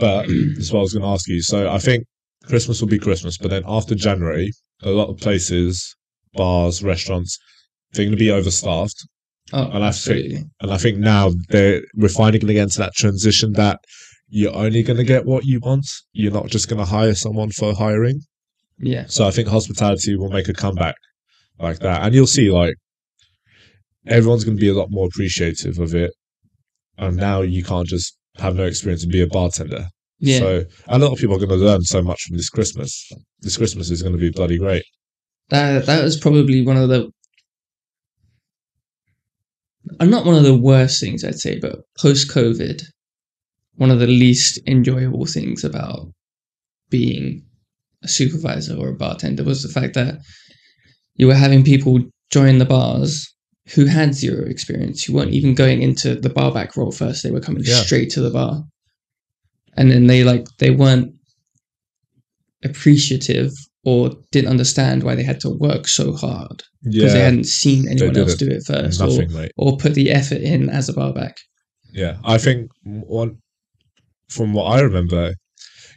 But this is what I was going to ask you. So I think Christmas will be Christmas, but then after January, a lot of places, bars, restaurants, they're going to be overstaffed. Oh, And I absolutely. And I think now they're we're finally going to get into that transition that you're only going to get what you want. You're not just going to hire someone for hiring. Yeah. So I think hospitality will make a comeback like that, and you'll see like everyone's going to be a lot more appreciative of it. And now you can't just have no experience and be a bartender. Yeah. So a lot of people are going to learn so much from this Christmas. This Christmas is going to be bloody great. that that was probably one of the uh, not one of the worst things I'd say, but post COVID, one of the least enjoyable things about being a supervisor or a bartender was the fact that you were having people join the bars who had zero experience, who weren't even going into the bar back role first. They were coming Yeah. straight to the bar. And then they like they weren't appreciative or didn't understand why they had to work so hard because they hadn't seen anyone else do it first or, mate. or put the effort in as a barback. Yeah, I think one from what I remember,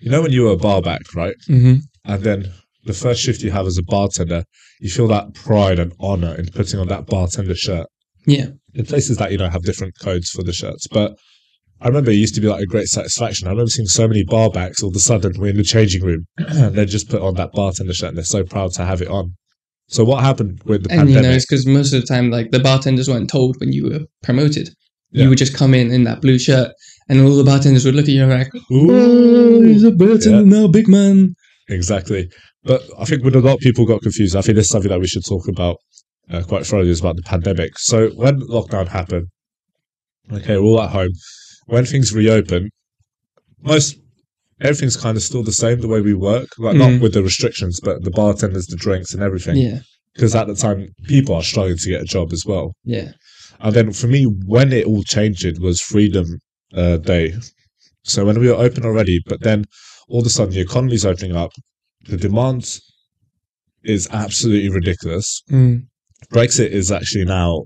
you know, when you were a barback, right? Mm-hmm. and then the first shift you have as a bartender, you feel that pride and honor in putting on that bartender shirt. Yeah, In places that you know have different codes for the shirts, but I remember it used to be like a great satisfaction. I remember seeing so many barbacks all of a sudden we're in the changing room and they just put on that bartender shirt and they're so proud to have it on. So what happened with the and you know it's because most of the time, like the bartenders weren't told when you were promoted. Yeah. You would just come in in that blue shirt, and all the bartenders would look at you and like, "Oh, Ooh, he's a bartender now, big man." Exactly. But I think when a lot of people got confused, I think this is something that we should talk about uh, quite thoroughly is about the pandemic. So when lockdown happened, okay, we're all at home. When things reopen, most everything's kind of still the same the way we work, like Mhm. not with the restrictions, but the bartenders, the drinks, and everything. Yeah, Because at the time, people are struggling to get a job as well. yeah, And then for me, when it all changed, was Freedom uh, Day. So when we were open already, but then all of a sudden the economy's opening up, the demand is absolutely ridiculous. mm. Brexit is actually now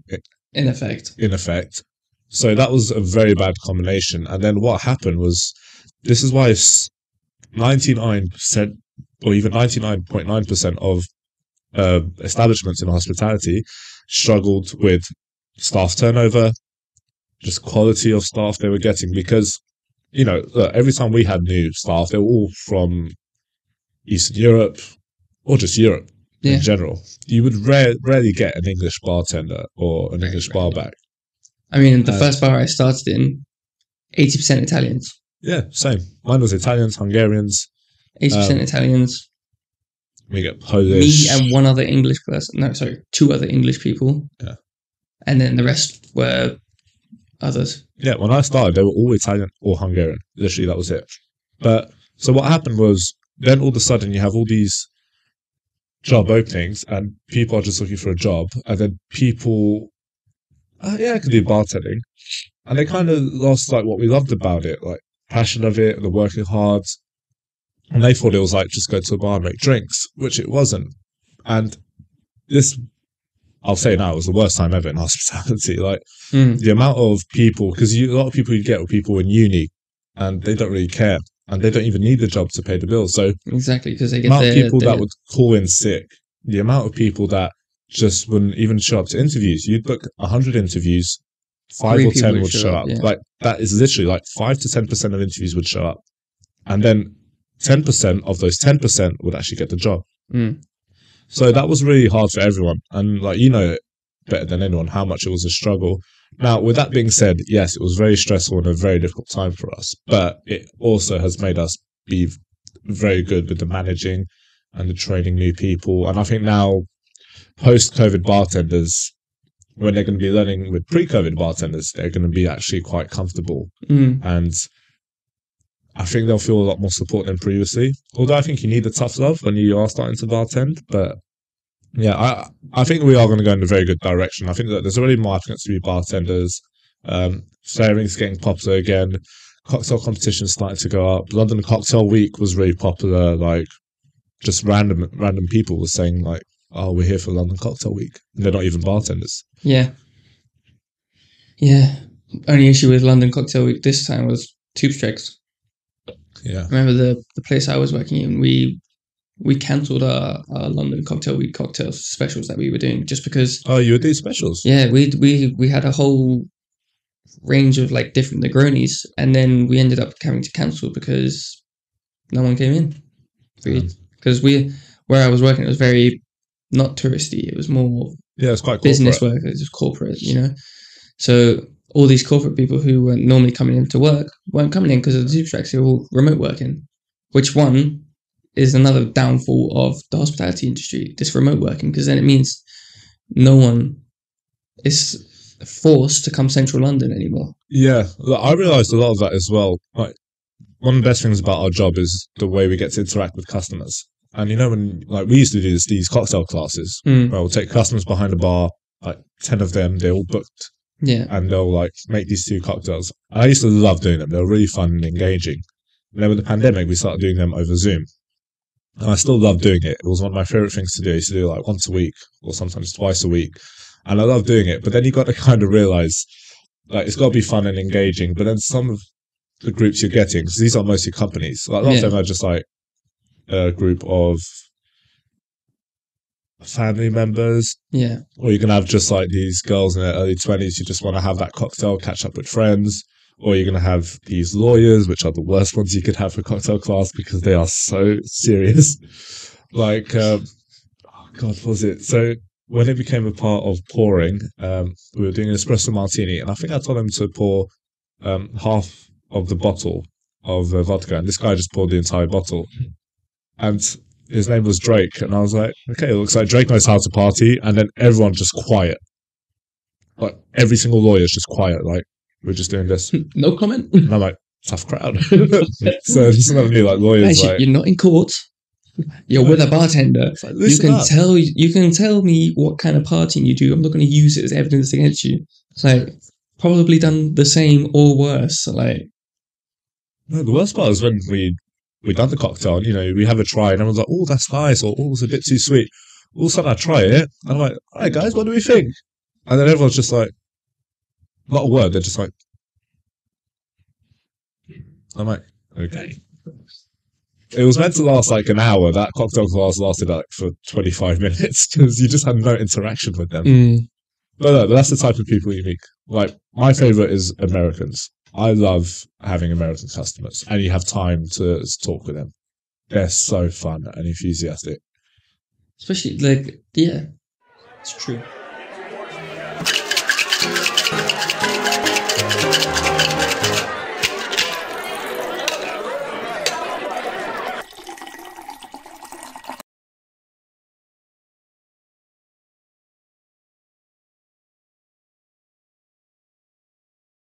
in effect. in effect. So that was a very bad combination. And then what happened was this is why 99% or even 99.9% of uh, establishments in hospitality struggled with staff turnover, just quality of staff they were getting because, you know, look, every time we had new staff, they were all from Eastern Europe or just Europe Yeah. in general. You would rare, rarely get an English bartender or an English bar back. I mean, the Uh, first bar I started in, eighty percent Italians, Yeah, same. Mine was Italians, Hungarians. eighty percent Um, Italians. We get Polish. Me and one other English person. No, sorry, two other English people. Yeah. and then the rest were others. Yeah, when I started, they were all Italian or Hungarian. Literally, that was it. But so what happened was then all of a sudden you have all these job openings and people are just looking for a job, and then people, uh, yeah, I can do bartending, and they kind of lost like what we loved about it, like passion of it, the working hard, and they thought it was like just go to a bar and make drinks, which it wasn't. And this, I'll say now, it was the worst time ever in hospitality. Like Mm. the amount of people because a lot of people you get with people in uni and they don't really care and they don't even need the job to pay the bills so Exactly, because they the get amount of their, people that would call in sick the amount of people that just wouldn't even show up to interviews you'd book 100 interviews five Three or ten would would show show up, up yeah. like that is literally like 5 to 10 percent of interviews would show up and then 10 percent of those 10 percent would actually get the job Mm. So that was really hard for everyone. And like you know better than anyone how much it was a struggle. Now, with that being said, yes, it was very stressful and a very difficult time for us, but it also has made us be very good with the managing and the training new people. And I think now, post COVID bartenders, when they're going to be learning with pre COVID bartenders, they're going to be actually quite comfortable Mm. and I think they'll feel a lot more support than previously. Although I think you need the tough love when you are starting to bartend, but yeah, I I think we are going to go in a very good direction. I think that there's already applicants to be bartenders. Um, flaring's getting popular again. Cocktail competition's starting to go up. London Cocktail Week was really popular. Like, just random random people were saying like, "Oh, we're here for London Cocktail Week," and they're not even bartenders. Yeah. Yeah. Only issue with London Cocktail Week this time was tube strikes. Yeah. I remember the the place I was working in. We we cancelled our, our London Cocktail Week cocktail specials that we were doing just because Oh, you would doing specials. yeah we we we had a whole range of like different Negronis, and then we ended up having to cancel because no one came in. Because we where I was working, it was very not touristy. It was more Yeah, it's quite business corporate. workers, just corporate, you know. So all these corporate people who were normally coming in to work weren't coming in because of the super tracks. They were all remote working, which one is another downfall of the hospitality industry. This remote working because then it means no one is forced to come central London anymore. Yeah, I realised a lot of that as well. Like one of the best things about our job is the way we get to interact with customers. And you know, when like we used to do this, these cocktail classes, Mm, where we'll take customers behind a bar, like ten of them, they're all booked, yeah, and they'll like make these two cocktails. I used to love doing them; they were really fun and engaging. And then with the pandemic, we started doing them over Zoom, and I still love doing it. It was one of my favorite things to do. I used to do like once a week or sometimes twice a week, and I love doing it. But then you got to kind of realize, like, it's got to be fun and engaging. But then some of the groups you're getting, because these are mostly companies. Like last Yeah. time, I just like a group of family members yeah, or you can have just like these girls in their early 20s who just want to have that cocktail, catch up with friends. Or you're going to have these lawyers, which are the worst ones you could have for cocktail class because they are so serious. like, um, oh God, what was it? So when it became a part of pouring, um, we were doing an espresso martini, and I think I told him to pour um, half of the bottle of uh, vodka, and this guy just poured the entire bottle. And his name was Drake, and I was like, okay, it looks like Drake knows how to party, and then everyone just quiet. Like every single lawyer is just quiet, like we're just doing this. no comment. And I'm like, tough crowd. so it's not me, like lawyers, you- like, you're not in court. You're with a bartender. like, you can up. tell you can tell me what kind of partying you do. I'm not going to use it as evidence against you. It's like probably done the same or worse. Like No, the worst part is when we we done the cocktail, you know, we have a try, and everyone's like, oh, that's nice, or oh, it's a bit too sweet. All of a sudden, I try it, and I'm like, all right, guys, what do we think? And then everyone's just like, not a word, they're just like, I'm like, okay. It was meant to last like an hour. That cocktail class lasted like for 25 minutes because you just had no interaction with them. Mm. But no, that's the type of people you meet. Like my favorite is Americans. I love having American customers, and you have time to, to talk with them. They're so fun and enthusiastic. Especially like yeah, it's true.